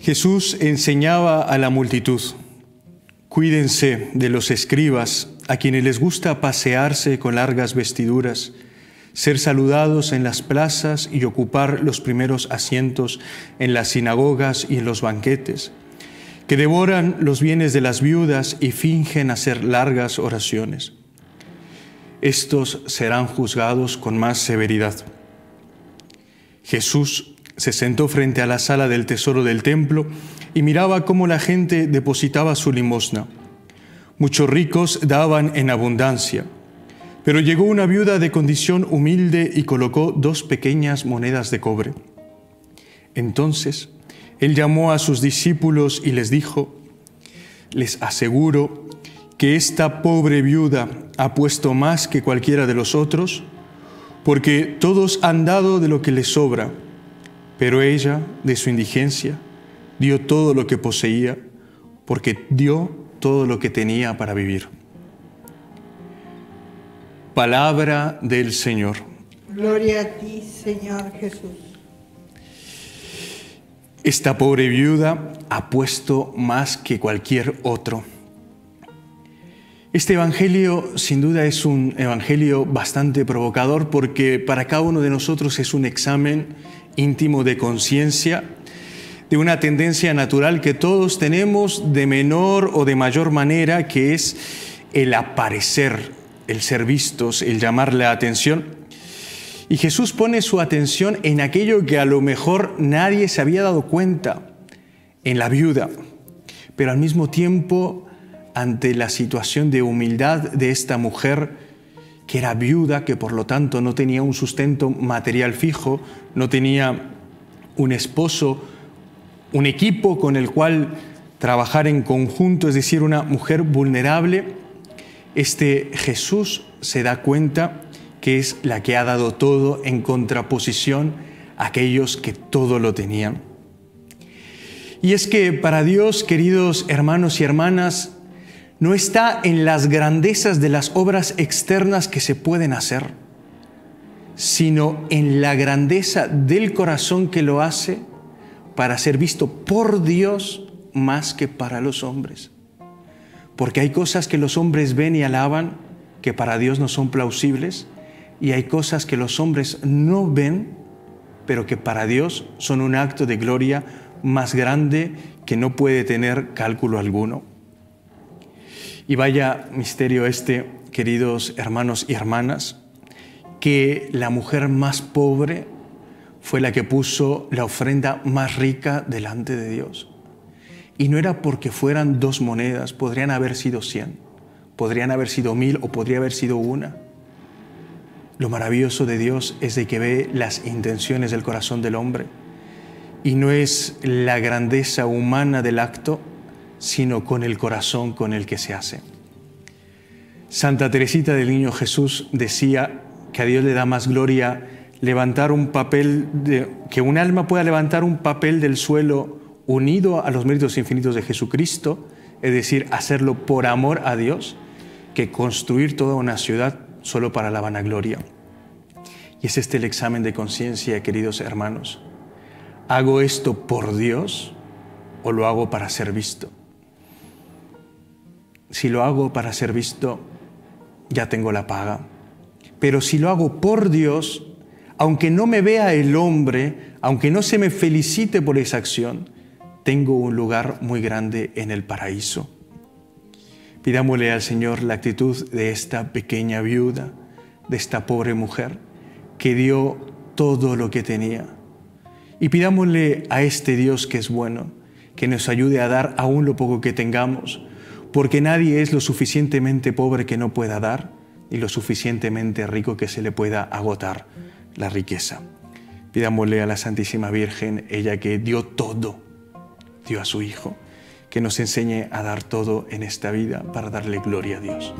Jesús enseñaba a la multitud, cuídense de los escribas, a quienes les gusta pasearse con largas vestiduras, ser saludados en las plazas y ocupar los primeros asientos en las sinagogas y en los banquetes, que devoran los bienes de las viudas y fingen hacer largas oraciones. Estos serán juzgados con más severidad. Jesús se sentó frente a la sala del tesoro del templo y miraba cómo la gente depositaba su limosna. Muchos ricos daban en abundancia, pero llegó una viuda de condición humilde y colocó dos pequeñas monedas de cobre. Entonces él llamó a sus discípulos y les dijo, les aseguro que esta pobre viuda ha puesto más que cualquiera de los otros, porque todos han dado de lo que les sobra, pero ella, de su indigencia, dio todo lo que poseía, porque dio todo lo que tenía para vivir. Palabra del Señor. Gloria a ti, Señor Jesús. Esta pobre viuda ha puesto más que cualquier otro. Este Evangelio sin duda es un Evangelio bastante provocador porque para cada uno de nosotros es un examen íntimo de conciencia, de una tendencia natural que todos tenemos de menor o de mayor manera, que es el aparecer, el ser vistos, el llamar la atención. Y Jesús pone su atención en aquello que a lo mejor nadie se había dado cuenta, en la viuda, pero al mismo tiempo ante la situación de humildad de esta mujer que era viuda, que por lo tanto no tenía un sustento material fijo, no tenía un esposo, un equipo con el cual trabajar en conjunto, es decir, una mujer vulnerable, este Jesús se da cuenta que es la que ha dado todo en contraposición a aquellos que todo lo tenían. Y es que para Dios, queridos hermanos y hermanas, no está en las grandezas de las obras externas que se pueden hacer, sino en la grandeza del corazón que lo hace para ser visto por Dios más que para los hombres. Porque hay cosas que los hombres ven y alaban que para Dios no son plausibles, y hay cosas que los hombres no ven, pero que para Dios son un acto de gloria más grande que no puede tener cálculo alguno. Y vaya misterio este, queridos hermanos y hermanas, que la mujer más pobre fue la que puso la ofrenda más rica delante de Dios. Y no era porque fueran dos monedas, podrían haber sido cien, podrían haber sido mil o podría haber sido una. Lo maravilloso de Dios es de que ve las intenciones del corazón del hombre y no es la grandeza humana del acto, sino con el corazón con el que se hace. Santa Teresita del Niño Jesús decía que a Dios le da más gloria levantar un papel, que un alma pueda levantar un papel del suelo unido a los méritos infinitos de Jesucristo, es decir, hacerlo por amor a Dios, que construir toda una ciudad solo para la vanagloria. Y es este el examen de conciencia, queridos hermanos. ¿Hago esto por Dios o lo hago para ser visto? Si lo hago para ser visto, ya tengo la paga. Pero si lo hago por Dios, aunque no me vea el hombre, aunque no se me felicite por esa acción, tengo un lugar muy grande en el paraíso. Pidámosle al Señor la actitud de esta pequeña viuda, de esta pobre mujer, que dio todo lo que tenía. Y pidámosle a este Dios que es bueno, que nos ayude a dar aún lo poco que tengamos, porque nadie es lo suficientemente pobre que no pueda dar y lo suficientemente rico que se le pueda agotar la riqueza. Pidámosle a la Santísima Virgen, ella que dio todo, dio a su Hijo, que nos enseñe a dar todo en esta vida para darle gloria a Dios.